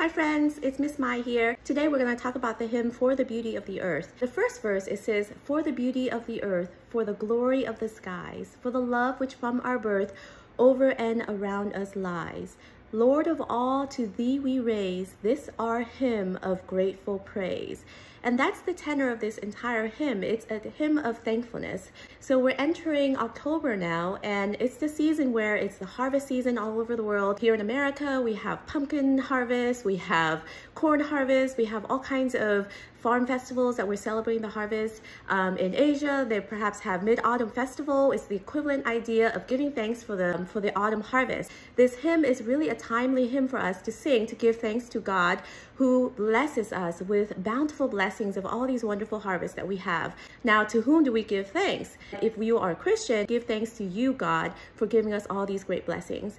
Hi friends, it's Miss Mai here. Today we're going to talk about the hymn For the Beauty of the Earth. The first verse it says, For the beauty of the earth, for the glory of the skies, for the love which from our birth over and around us lies. Lord of all, to thee we raise this our hymn of grateful praise. And that's the tenor of this entire hymn. It's a hymn of thankfulness. So we're entering October now, and it's the season where it's the harvest season all over the world. Here in America, we have pumpkin harvest, we have corn harvest, we have all kinds of farm festivals that we're celebrating the harvest. Um, in Asia, they perhaps have Mid-Autumn Festival. It's the equivalent idea of giving thanks for the, for the autumn harvest. This hymn is really a timely hymn for us to sing, to give thanks to God who blesses us with bountiful blessings of all these wonderful harvests that we have. Now, to whom do we give thanks? If you are a Christian, give thanks to you, God, for giving us all these great blessings.